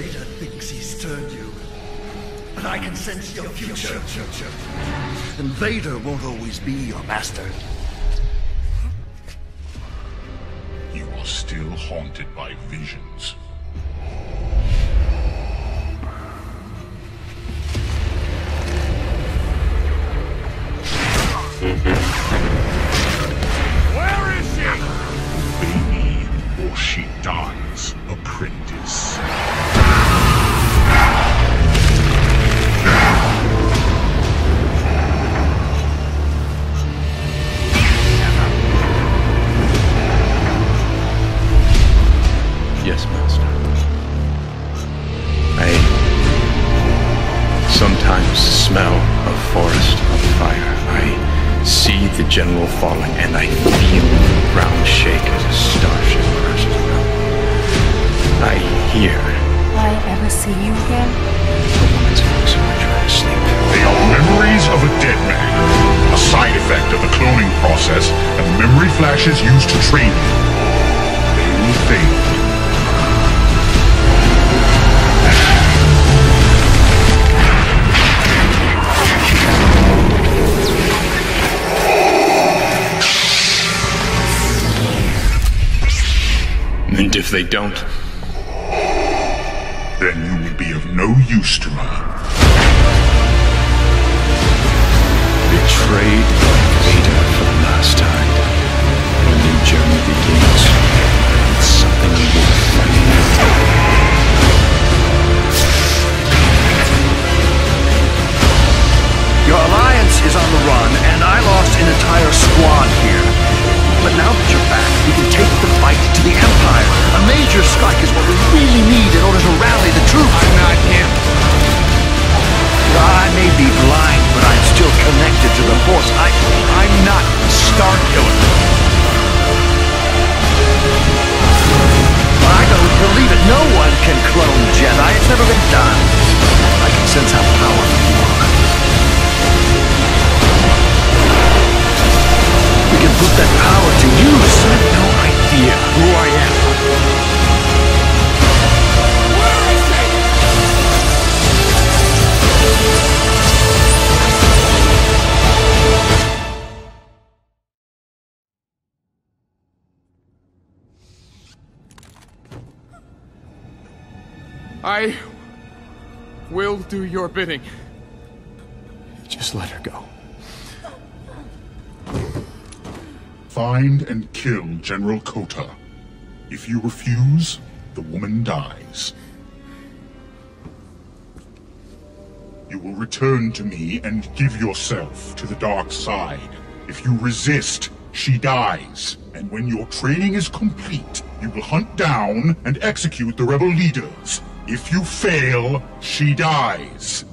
Vader thinks he's turned you. But I can sense your future. And Vader won't always be your master. You are still haunted by visions. Try to sleep. They are memories of a dead man, a side effect of the cloning process and the memory flashes used to train you. They will fade. And if they don't, Then you will be of no use to me. betrayed by Vader for the last time, a new journey begins. It's something worth fighting. Your alliance is on the run, and I lost an entire squad here. But now that you're back, we can take the fight to the Empire. A major strike is Star Killer. I don't believe it. No one can clone Jedi. It's never been done. I will do your bidding. Just let her go. Find and kill General Kota. If you refuse, the woman dies. You will return to me and give yourself to the dark side. If you resist, she dies. And when your training is complete, you will hunt down and execute the rebel leaders. If you fail, she dies.